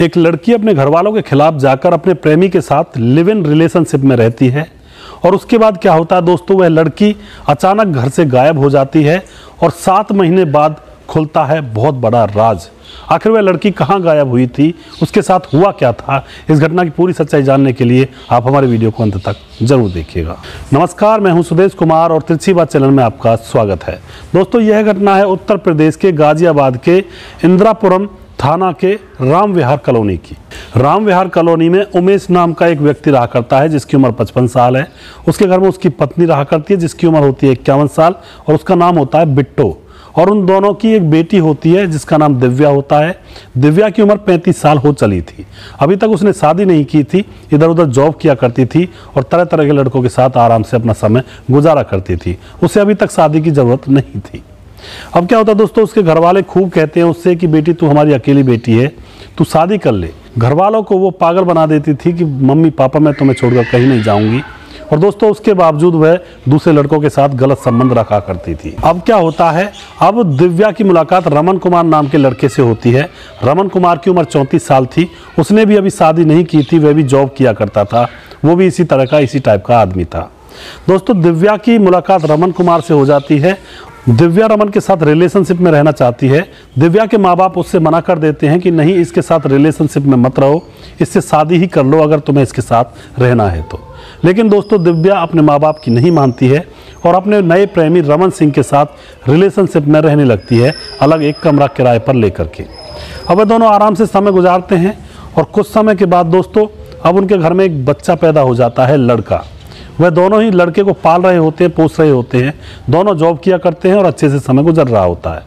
एक लड़की अपने घर वालों के खिलाफ जाकर अपने प्रेमी के साथ लिव इन रिलेशनशिप में रहती है और उसके बाद क्या होता है दोस्तों, वह लड़की अचानक घर से गायब हो जाती है और सात महीने बाद खुलता है बहुत बड़ा राज। आखिर वह लड़की कहाँ गायब हुई थी? उसके साथ हुआ क्या था? इस घटना की पूरी सच्चाई जानने के लिए आप हमारे वीडियो को अंत तक ज़रूर देखिएगा। नमस्कार, मैं हूँ सुदेश कुमार और तिरछी बात चैनल में आपका स्वागत है। दोस्तों, यह घटना है उत्तर प्रदेश के गाजियाबाद के इंदिरापुरम थाना के राम विहार कॉलोनी की। राम विहार कॉलोनी में उमेश नाम का एक व्यक्ति रहा करता है, जिसकी उम्र 55 साल है। उसके घर में उसकी पत्नी रहा करती है, जिसकी उम्र होती है इक्यावन साल और उसका नाम होता है बिट्टो। और उन दोनों की एक बेटी होती है, जिसका नाम दिव्या होता है। दिव्या की उम्र 35 साल हो चली थी। अभी तक उसने शादी नहीं की थी इधर उधर जॉब किया करती थी और तरह तरह के लड़कों के साथ आराम से अपना समय गुजारा करती थी। उसे अभी तक शादी की ज़रूरत नहीं थी। अब क्या होता है दोस्तों, उसके घर वाले खूब कहते हैं उससे कि, बेटी, तू हमारी अकेली बेटी है, तू शादी कर ले। घर वालों को वो पागल बना देती थी कि, मम्मी, पापा, मैं तुम्हें छोड़कर कहीं नहीं जाऊँगी। और दोस्तों, उसके बावजूद वह दूसरे लड़कों के साथ गलत संबंध रखा करती थी। अब क्या होता है, अब दिव्या की मुलाकात रमन कुमार नाम के लड़के से होती है। रमन कुमार की उम्र चौंतीस साल थी। उसने भी अभी शादी नहीं की थी, वह भी जॉब किया करता था। वो भी इसी तरह का, इसी टाइप का आदमी था। दोस्तों, दिव्या की मुलाकात रमन कुमार से हो जाती है दिव्या रमन के साथ रिलेशनशिप में रहना चाहती है। दिव्या के माँ बाप उससे मना कर देते हैं कि नहीं, इसके साथ रिलेशनशिप में मत रहो। इससे शादी ही कर लो अगर तुम्हें इसके साथ रहना है तो। लेकिन दोस्तों, दिव्या अपने माँ बाप की नहीं मानती है और अपने नए प्रेमी रमन सिंह के साथ रिलेशनशिप में रहने लगती है, अलग एक कमरा किराए पर लेकर के। अब वे दोनों आराम से समय गुजारते हैं और कुछ समय के बाद दोस्तों, अब उनके घर में एक बच्चा पैदा हो जाता है, लड़का। वह दोनों ही लड़के को पाल रहे होते हैं पोस रहे होते हैं। दोनों जॉब किया करते हैं और अच्छे से समय गुजर रहा होता है।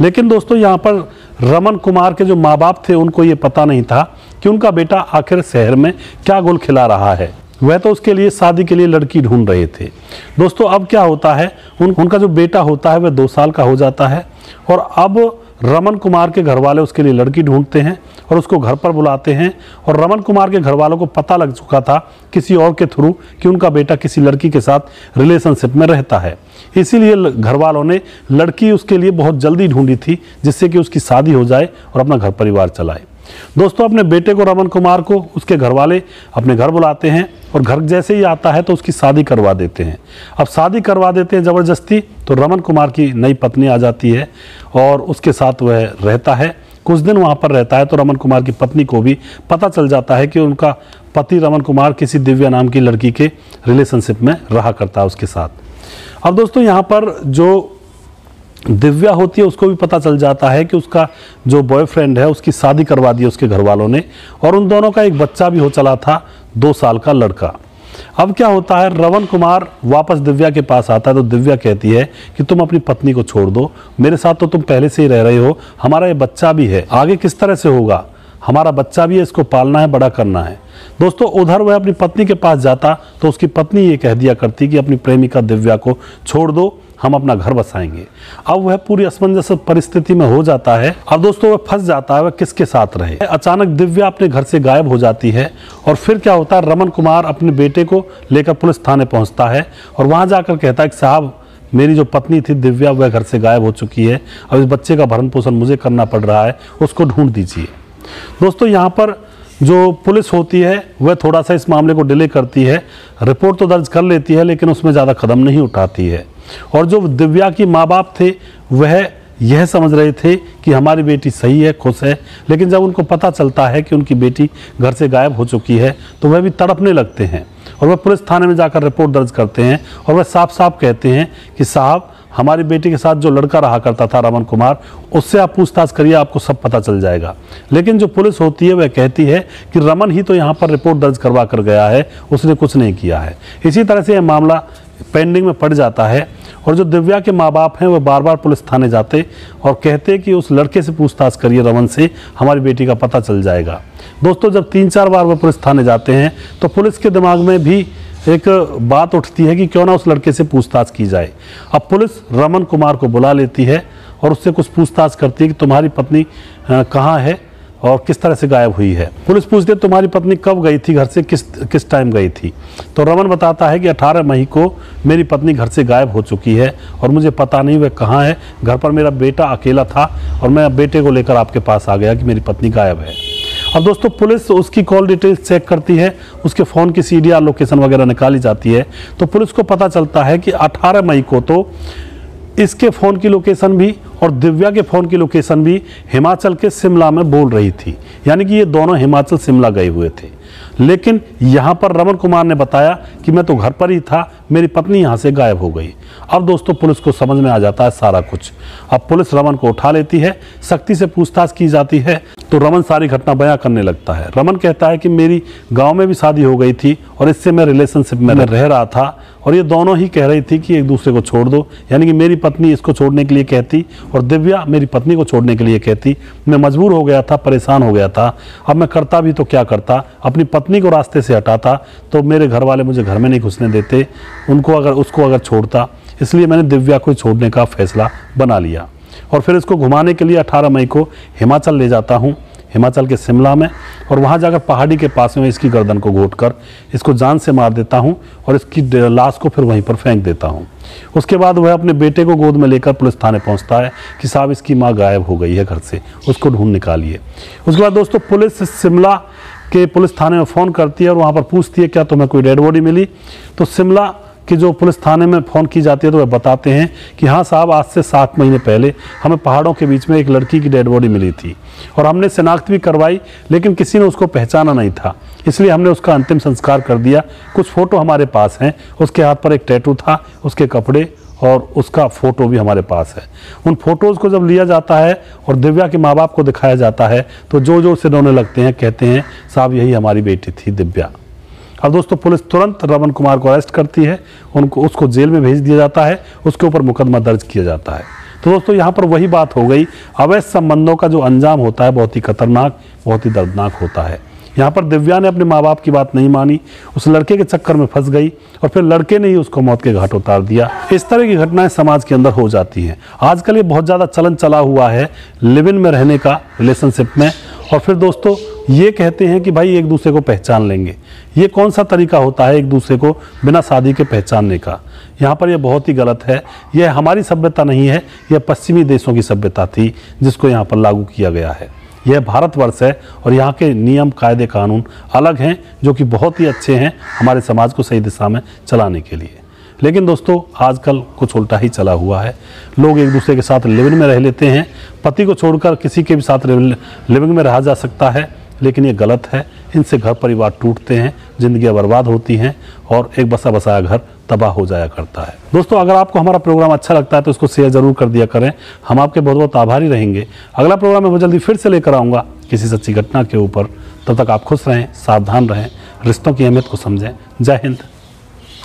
लेकिन दोस्तों यहाँ पर रमन कुमार के जो माँ बाप थे उनको ये पता नहीं था कि उनका बेटा आखिर शहर में क्या गुल खिला रहा है। वह तो उसके लिए शादी के लिए लड़की ढूंढ रहे थे। दोस्तों अब क्या होता है? उन, उनका जो बेटा होता है वह दो साल का हो जाता है। और अब रमन कुमार के घर वाले उसके लिए लड़की ढूंढते हैं और उसको घर पर बुलाते हैं। और रमन कुमार के घर वालों को पता लग चुका था किसी और के थ्रू कि उनका बेटा किसी लड़की के साथ रिलेशनशिप में रहता है। इसीलिए घर वालों ने लड़की उसके लिए बहुत जल्दी ढूंढी थी जिससे कि उसकी शादी हो जाए और अपना घर परिवार चलाए। दोस्तों, अपने बेटे को रमन कुमार को, उसके घर वाले अपने घर बुलाते हैं और घर जैसे ही आता है तो उसकी शादी करवा देते हैं। अब शादी करवा देते हैं ज़बरदस्ती तो रमन कुमार की नई पत्नी आ जाती है और उसके साथ वह रहता है। कुछ दिन वहाँ पर रहता है तो रमन कुमार की पत्नी को भी पता चल जाता है कि उनका पति रमन कुमार किसी दिव्या नाम की लड़की के रिलेशनशिप में रहा करता है उसके साथ। अब दोस्तों, यहाँ पर जो दिव्या होती है, उसको भी पता चल जाता है कि उसका जो बॉयफ्रेंड है, उसकी शादी करवा दी उसके घर वालों ने, और उन दोनों का एक बच्चा भी हो चला था, दो साल का लड़का। अब क्या होता है, रवन कुमार वापस दिव्या के पास आता है तो दिव्या कहती है कि तुम अपनी पत्नी को छोड़ दो, मेरे साथ तो तुम पहले से ही रह रहे हो, हमारा ये बच्चा भी है, आगे किस तरह से होगा? हमारा बच्चा भी है, इसको पालना है, बड़ा करना है। दोस्तों, उधर वह अपनी पत्नी के पास जाता तो उसकी पत्नी ये कह दिया करती कि अपनी प्रेमिका दिव्या को छोड़ दो हम अपना घर बसाएँगे। अब वह पूरी असमंजस परिस्थिति में हो जाता है अब दोस्तों वह फंस जाता है, वह किसके साथ रहे? अचानक दिव्या अपने घर से गायब हो जाती है और फिर क्या होता है, रमन कुमार अपने बेटे को लेकर पुलिस थाने पहुँचता है और वहाँ जाकर कहता है कि, साहब, मेरी जो पत्नी थी दिव्या, वह घर से गायब हो चुकी है। अब इस बच्चे का भरण पोषण मुझे करना पड़ रहा है, उसको ढूंढ दीजिए। दोस्तों, यहाँ पर जो पुलिस होती है, वह थोड़ा सा इस मामले को डिले करती है। रिपोर्ट तो दर्ज कर लेती है, लेकिन उसमें ज़्यादा कदम नहीं उठाती है। और जो दिव्या की माँ बाप थे, वह यह समझ रहे थे कि हमारी बेटी सही है, खुश है। लेकिन जब उनको पता चलता है कि उनकी बेटी घर से गायब हो चुकी है तो वह भी तड़पने लगते हैं। और वह पुलिस थाने में जाकर रिपोर्ट दर्ज करते हैं और वह साफ़ साफ़ कहते हैं कि साहब हमारी बेटी के साथ जो लड़का रहा करता था रमन कुमार, उससे आप पूछताछ करिए, आपको सब पता चल जाएगा। लेकिन जो पुलिस होती है, वह कहती है कि रमन ही तो यहाँ पर रिपोर्ट दर्ज करवा कर गया है, उसने कुछ नहीं किया है। इसी तरह से यह मामला पेंडिंग में पड़ जाता है और जो दिव्या के माँ बाप हैं, वह बार बार पुलिस थाने जाते और कहते कि उस लड़के से पूछताछ करिए, रमन से, हमारी बेटी का पता चल जाएगा। दोस्तों, जब तीन चार बार वह पुलिस थाने जाते हैं तो पुलिस के दिमाग में भी एक बात उठती है कि क्यों ना उस लड़के से पूछताछ की जाए। अब पुलिस रमन कुमार को बुला लेती है और उससे कुछ पूछताछ करती है कि तुम्हारी पत्नी कहाँ है और किस तरह से गायब हुई है। पुलिस पूछती है, तुम्हारी पत्नी कब गई थी घर से? किस किस टाइम गई थी? तो रमन बताता है कि 18 मई को मेरी पत्नी घर से गायब हो चुकी है और मुझे पता नहीं वह कहाँ है। घर पर मेरा बेटा अकेला था और मैं बेटे को लेकर आपके पास आ गया कि मेरी पत्नी गायब है। अब दोस्तों, पुलिस उसकी कॉल डिटेल्स चेक करती है, उसके फ़ोन की सीडीआर लोकेशन वगैरह निकाली जाती है। तो पुलिस को पता चलता है कि 18 मई को तो इसके फ़ोन की लोकेशन भी और दिव्या के फ़ोन की लोकेशन भी हिमाचल के शिमला में बोल रही थी। यानी कि ये दोनों हिमाचल शिमला गए हुए थे। लेकिन यहाँ पर रमन कुमार ने बताया कि मैं तो घर पर ही था, मेरी पत्नी यहाँ से गायब हो गई। अब दोस्तों, पुलिस को समझ में आ जाता है सारा कुछ। अब पुलिस रमन को उठा लेती है, सख्ती से पूछताछ की जाती है तो रमन सारी घटना बयां करने लगता है। रमन कहता है कि मेरी गाँव में भी शादी हो गई थी और इससे मैं रिलेशनशिप में रह रहा था और ये दोनों ही कह रही थी कि एक दूसरे को छोड़ दो। यानी कि मेरी पत्नी इसको छोड़ने के लिए कहती और दिव्या मेरी पत्नी को छोड़ने के लिए कहती, मैं मजबूर हो गया था, परेशान हो गया था। अब मैं करता भी तो क्या करता? अपनी पत्नी को रास्ते से हटाता तो मेरे घर वाले मुझे घर में नहीं घुसने देते। उनको अगर, उसको अगर छोड़ता, इसलिए मैंने दिव्या को छोड़ने का फैसला बना लिया। और फिर इसको घुमाने के लिए 18 मई को हिमाचल ले जाता हूँ। हिमाचल के शिमला में, और वहाँ जाकर पहाड़ी के पास में इसकी गर्दन को घोट कर इसको जान से मार देता हूँ, और इसकी लाश को फिर वहीं पर फेंक देता हूँ। उसके बाद वह अपने बेटे को गोद में लेकर पुलिस थाने पहुँचता है कि साहब, इसकी माँ गायब हो गई है घर से, उसको ढूंढ निकालिए। उसके बाद दोस्तों, पुलिस शिमला के पुलिस थाने में फ़ोन करती है और वहाँ पर पूछती है, क्या तुम्हें कोई डेड बॉडी मिली? तो शिमला कि जो पुलिस थाने में फ़ोन की जाती है तो वह बताते हैं कि हाँ साहब, आज से सात महीने पहले हमें पहाड़ों के बीच में एक लड़की की डेड बॉडी मिली थी और हमने शिनाख्त भी करवाई, लेकिन किसी ने उसको पहचाना नहीं था। इसलिए हमने उसका अंतिम संस्कार कर दिया। कुछ फ़ोटो हमारे पास हैं, उसके हाथ पर एक टैटू था, उसके कपड़े और उसका फ़ोटो भी हमारे पास है। उन फ़ोटोज़ को जब लिया जाता है और दिव्या के माँ बाप को दिखाया जाता है तो जो जो से रोने लगते हैं, कहते हैं, साहब, यही हमारी बेटी थी दिव्या। अब दोस्तों, पुलिस तुरंत रमन कुमार को अरेस्ट करती है, उनको, उसको जेल में भेज दिया जाता है, उसके ऊपर मुकदमा दर्ज किया जाता है। तो दोस्तों, यहाँ पर वही बात हो गई, अवैध संबंधों का जो अंजाम होता है, बहुत ही खतरनाक, बहुत ही दर्दनाक होता है। यहाँ पर दिव्या ने अपने माँ बाप की बात नहीं मानी। उस लड़के के चक्कर में फंस गई और फिर लड़के ने ही उसको मौत के घाट उतार दिया। इस तरह की घटनाएँ समाज के अंदर हो जाती हैं। आजकल ये बहुत ज़्यादा चलन चला हुआ है लिव इन में रहने का, रिलेशनशिप में। और फिर दोस्तों, ये कहते हैं कि भाई एक दूसरे को पहचान लेंगे। ये कौन सा तरीका होता है एक दूसरे को बिना शादी के पहचानने का? यहाँ पर यह बहुत ही गलत है। यह हमारी सभ्यता नहीं है, यह पश्चिमी देशों की सभ्यता थी, जिसको यहाँ पर लागू किया गया है। यह भारतवर्ष है और यहाँ के नियम, कायदे, कानून अलग हैं, जो कि बहुत ही अच्छे हैं हमारे समाज को सही दिशा में चलाने के लिए। लेकिन दोस्तों, आजकल कुछ उल्टा ही चला हुआ है। लोग एक दूसरे के साथ लिविंग में रह लेते हैं। पति को छोड़कर किसी के भी साथ लिविंग में रहा जा सकता है, लेकिन ये गलत है। इनसे घर परिवार टूटते हैं, ज़िंदगियाँ बर्बाद होती हैं और एक बसा बसाया घर तबाह हो जाया करता है। दोस्तों, अगर आपको हमारा प्रोग्राम अच्छा लगता है तो उसको शेयर ज़रूर कर दिया करें। हम आपके बहुत बहुत आभारी रहेंगे। अगला प्रोग्राम मैं जल्दी फिर से लेकर आऊँगा किसी सच्ची घटना के ऊपर। तब तक आप खुश रहें, सावधान रहें, रिश्तों की अहमियत को समझें। जय हिंद,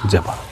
जय भारत।